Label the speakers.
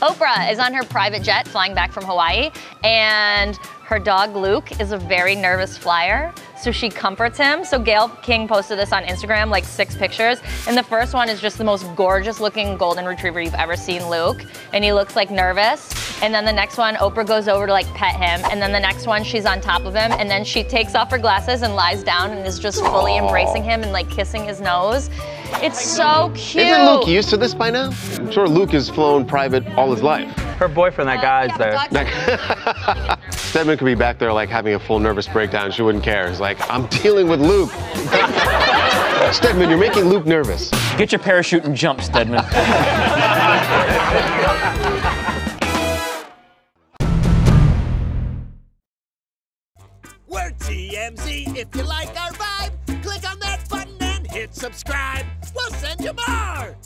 Speaker 1: Oprah is on her private jet flying back from Hawaii, and her dog Luke is a very nervous flyer. So she comforts him. So Gayle King posted this on Instagram, like six pictures. And the first one is just the most gorgeous looking golden retriever you've ever seen, Luke. And he looks like nervous. And then the next one, Oprah goes over to like pet him. And then the next one, she's on top of him. And then she takes off her glasses and lies down and is just fully
Speaker 2: Aww.
Speaker 1: embracing him and like kissing his nose. It's so cute.
Speaker 2: Isn't Luke used to this by now? I'm sure Luke has flown private all his life.
Speaker 3: Her boyfriend, that guy's there.
Speaker 2: Stedman could be back there like having a full nervous breakdown. She wouldn't care. It's like, I'm dealing with Luke. Stedman, you're making Luke nervous.
Speaker 3: Get your parachute and jump, Stedman.
Speaker 4: We're TMZ. If you like our vibe, subscribe. We'll send you more.